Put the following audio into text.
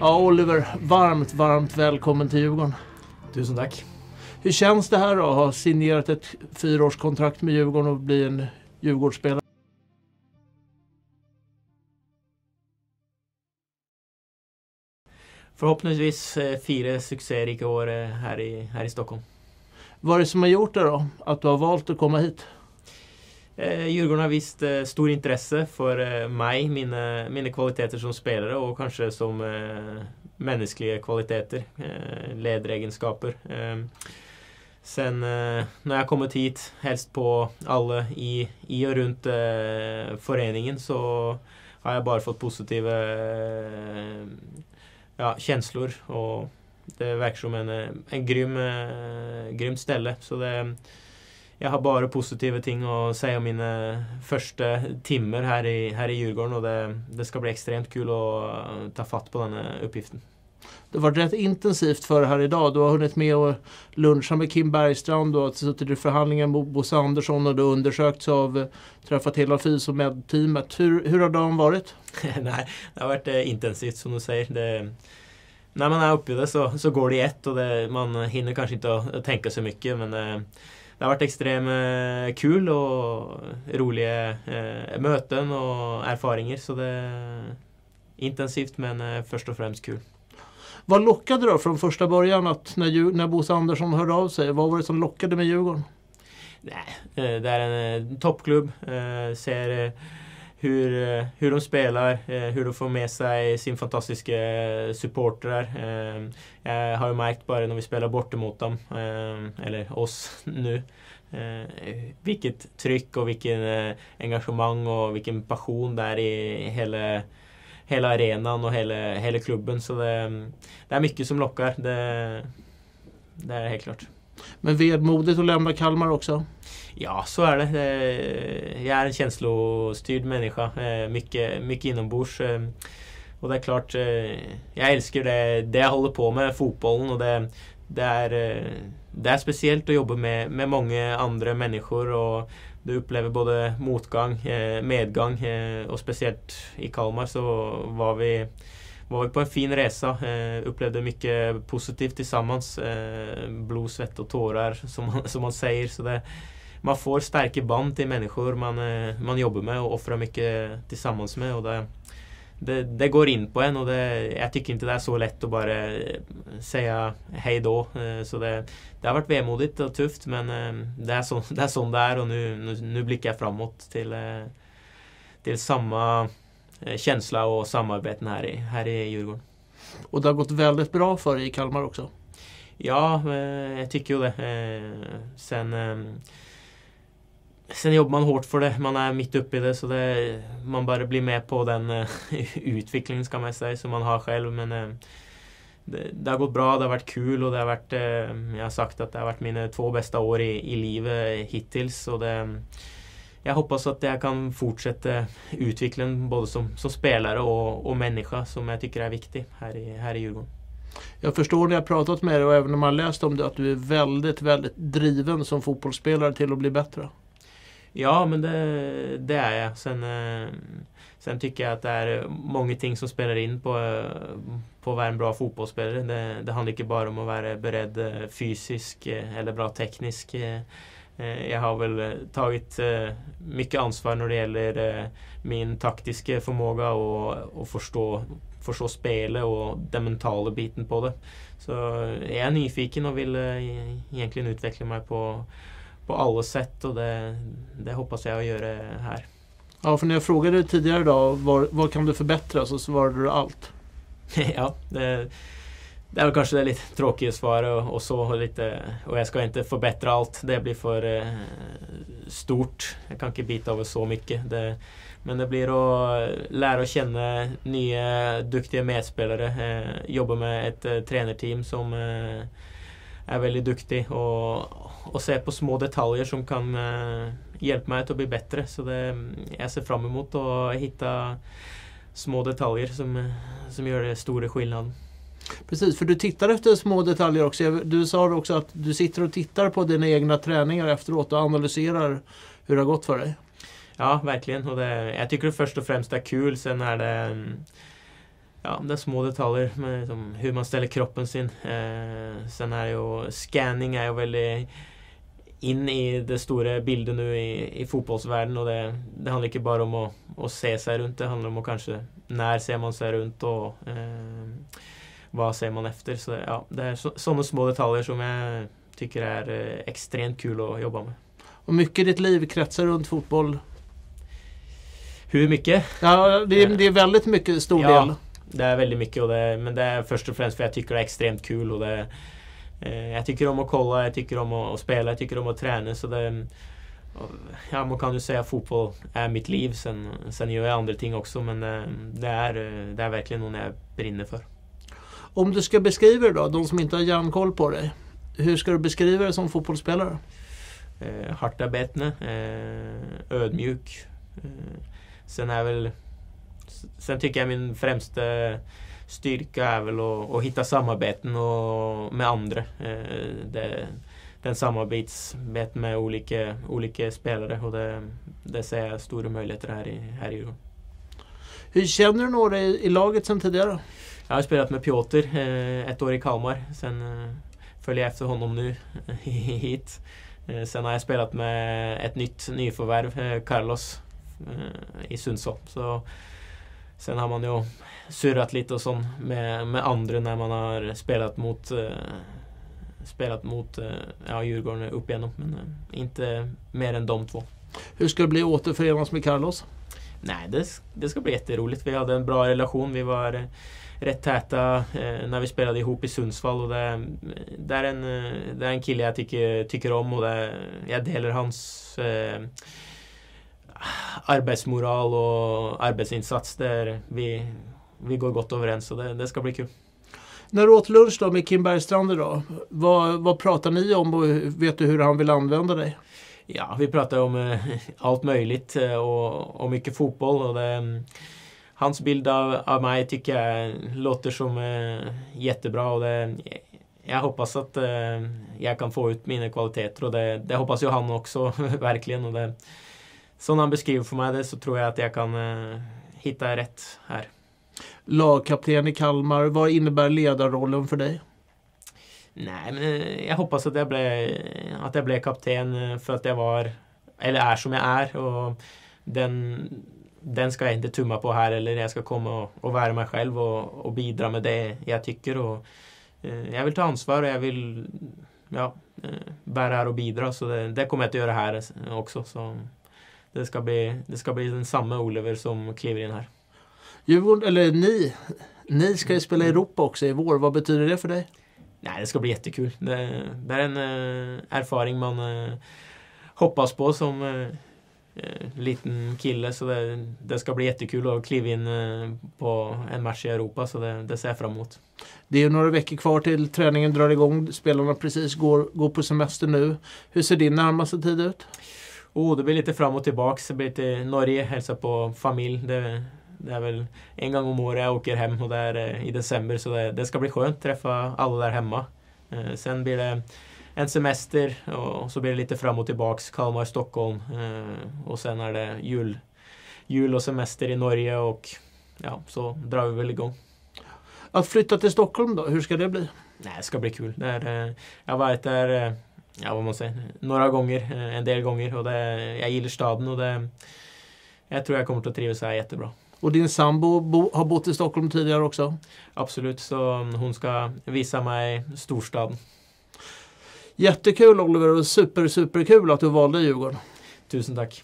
Ja, Oliver, varmt, varmt välkommen till Djurgården. Tusen tack. Hur känns det här då, att ha signerat ett fyraårskontrakt med Djurgården och bli en Djurgårdsspelare? Förhoppningsvis eh, fyra succérika år eh, här i, här i Stockholm. Vad är det som har gjort det då, att du har valt att komma hit? Eh, Djurgården har visat eh, stor intresse för eh, mig, mina, mina kvaliteter som spelare och kanske som eh, mänskliga kvaliteter, eh, ledaregenskaper. Eh, sen eh, när jag kommit hit, helst på alla i, i och runt eh, föreningen, så har jag bara fått positiva eh, ja, känslor. Och det verkar som en, eh, en grym, eh, grymt ställe. Så det, jag har bara positiva ting att säga om mina första timmar här i, här i Djurgården och det, det ska bli extremt kul att eh, ta fatt på den här uppgiften. Det har varit rätt intensivt för här idag. Du har hunnit med att luncha med Kim Bergstrand, du har suttit i förhandlingar med Bosse Andersson och du har undersökts av, träffat hela FIS och med-teamet. Hur, hur har dagen varit? Nej, det har varit eh, intensivt som du säger. Det, när man är uppe i det så, så går det i ett och det, man hinner kanske inte att, att tänka så mycket men eh, det har varit extremt eh, kul och roliga eh, möten och erfarenheter så det är intensivt men eh, först och främst kul. Vad lockade då från första början att när, när Bosse Andersson hörde av sig? Vad var det som lockade med Djurgården? Nej, det är en toppklubb. Ser hur, eh, hur de spelar, eh, hur de får med sig sin fantastiska supportrar. Ehm, jag har ju märkt bara när vi spelar borta mot dem, ehm, eller oss nu, eh, vilket tryck och vilken engagemang och vilken passion det är i hela, hela arenan och hela, hela klubben. Så det, det är mycket som lockar. Det, det är helt klart. Men vedmodigt att lämna Kalmar också. Ja, så är det. Eh, jag är en känslostyrd människa. Eh, mycket, mycket inombords. Eh, och det är klart, jag älskar det, det jag håller på med, fotbollen. Och det, det, är, det är speciellt att jobba med, med många andra människor. Och du upplever både motgång, medgång och speciellt i Kalmar så var vi var på en fin resa, eh, upplevde mycket positivt tillsammans. Eh, blod, svett och tårar som man, som man säger. Så det, man får starka band till människor man, eh, man jobbar med och offrar mycket tillsammans med. Och det, det, det går in på en och det, jag tycker inte det är så lätt att bara eh, säga hej då. Eh, så det, det har varit vemodigt och tufft men eh, det är, så, det är sån det är och nu, nu, nu blickar jag framåt till, till samma känsla och samarbeten här i, här i Djurgården. Och det har gått väldigt bra för dig i Kalmar också. Ja, eh, jag tycker ju det. Eh, Sen, eh, sen jobbar man hårt för det. Man är mitt uppe i det så det, man bara blir med på den eh, utvecklingen ska man säga som man har själv. Men eh, det, det har gått bra, det har varit kul och det har varit, eh, jag har sagt att det har varit mina två bästa år i, i livet hittills. Och det, jag hoppas att jag kan fortsätta utvecklingen både som, som spelare och, och människa som jag tycker är viktig här i, här i Djurgården. Jag förstår när jag pratat med dig och även när man läst om det att du är väldigt, väldigt driven som fotbollsspelare till att bli bättre. Ja, men det, det är jag. Sen, eh, sen tycker jag att det är många ting som spelar in på, eh, på att vara en bra fotbollsspelare. Det, det handlar inte bara om att vara beredd eh, fysisk eh, eller bra teknisk. Eh, Jag har väl eh, tagit eh, mycket ansvar när det gäller min taktiska förmåga och, och förstå, förstå spelet och den mentala biten på det. Så jag är nyfiken och vill eh, egentligen utveckla mig på, på alla sätt och det, det hoppas jag att göra här. Ja, för när jag frågade dig tidigare idag vad kan du förbättra så svarade du allt. ja, det, det är väl kanske det lite tråkiga svaret och, och så och lite och jag ska inte förbättra allt. Det blir för eh, stort. Jag kan inte bita över så mycket. Det, men det blir att eh, lära känna nya duktiga medspelare. Eh, jobba med ett eh, tränarteam som eh, är väldigt duktig och, och se på små detaljer som kan eh, hjälpa mig att bli bättre. Så det, jag ser fram emot att hitta små detaljer som, som gör det stora skillnaden. Precis, för du tittar efter små detaljer också. Du sa också att du sitter och tittar på dina egna träningar efteråt och analyserar hur det har gått för dig. Ja, verkligen. Och det, jag tycker det först och främst är kul. Sen är det mm, ja, det är små detaljer med liksom, hur man ställer kroppen sin. Eh, sen är ju scanning är ju väldigt in i det stora bilden nu i, i fotbollsvärlden och det, det handlar inte bara om att, att se sig runt, det handlar om att kanske när ser man sig runt och eh, vad ser man efter. Så ja, det är sådana små detaljer som jag tycker är eh, extremt kul att jobba med. Och mycket i ditt liv kretsar runt fotboll? Hur mycket? Ja, det är, det är väldigt mycket stor ja, del. det är väldigt mycket och det, men det är först och främst för jag tycker det är extremt kul. Och det, eh, jag tycker om att kolla, jag tycker om att, att spela, jag tycker om att träna. Så det, ja, man kan ju säga att fotboll är mitt liv. Sen, sen gör jag andra ting också men eh, det är, det är verkligen något jag brinner för. Om du ska beskriva det då, de som inte har järnkoll på dig. Hur ska du beskriva dig som fotbollsspelare? Eh, hartarbetande, eh, ödmjuk. Eh, sen är väl Sen tycker jag min främsta styrka är väl att, att hitta samarbeten och, med andra. Eh, det, den samarbetsbet med olika, olika spelare och det, det ser jag stora möjligheter här i, här i Djurgården. Hur känner du några i, i laget sedan tidigare? Jag har spelat med Piotr eh, ett år i Kalmar. Sen eh, följer jag efter honom nu hit. Eh, sen har jag spelat med ett nytt nyförvärv, Carlos, i Sundsvall. Så sen har man ju surrat lite och sånt med, med andra när man har spelat mot spelat mot ja, Djurgården upp igenom. Men inte mer än de två. Hur ska det bli återförenas med Carlos? Nej, det, det ska bli jätteroligt. Vi hade en bra relation. Vi var rätt täta eh, när vi spelade ihop i Sundsvall. Och det, det, är en, det är en kille jag tycker, tycker om och det, jag delar hans eh, arbetsmoral och arbetsinsats. Där vi, vi går gott överens och det, det ska bli kul. När du åt lunch då med Kim Bergstrand idag, vad, vad pratar ni om och vet du hur han vill använda dig? Ja, vi pratar om eh, allt möjligt eh, och, och mycket fotboll. Och det, hans bild av, av mig tycker jag låter som eh, jättebra. Och det, jag hoppas att eh, jag kan få ut mina kvaliteter och det, det hoppas ju han också verkligen. Och det, som han beskriver för mig det så tror jag att jag kan eh, hitta rätt här. Lagkapten i Kalmar, vad innebär ledarrollen för dig? Nej, men eh, jag hoppas att jag blev, att jag blev kapten eh, för att jag var, eller är som jag är. Och den, den ska jag inte tumma på här eller jag ska komma och, och vara mig själv och, och bidra med det jag tycker. Och, eh, jag vill ta ansvar och jag vill ja, eh, bära här och bidra så det, det, kommer jag att göra här också. Så det, ska bli, det ska bli den samma Oliver som kliver in här. Djurgården, eller ni, ni ska ju spela i Europa också i vår. Vad betyder det för dig? Nej, det ska bli jättekul. Det, det är en uh, erfaring man uh, hoppas på som uh, liten kille. Så det, det, ska bli jättekul att kliva in på en match i Europa. Så det, det ser jag fram emot. Det är några veckor kvar till träningen drar igång. Spelarna precis går, går på semester nu. Hur ser din närmaste tid ut? Oh, det blir lite fram och tillbaka. Det blir till Norge, hälsa på familj. Det, det är väl en gång om året jag åker hem och det är eh, i december så det, det ska bli skönt att träffa alla där hemma. Eh, sen blir det en semester och så blir det lite fram och tillbaks. Kalmar, Stockholm eh, och sen är det jul, jul och semester i Norge och ja, så drar vi väl igång. Att flytta till Stockholm då, hur ska det bli? Nej, det ska bli kul. Det är, jag har varit där ja, vad man säger, några gånger, en del gånger och det, jag gillar staden och det, jag tror jag kommer att trivas här jättebra. Och din sambo bo, har bott i Stockholm tidigare också? Absolut, så hon ska visa mig storstaden. Jättekul Oliver och super, superkul att du valde Djurgården. Tusen tack.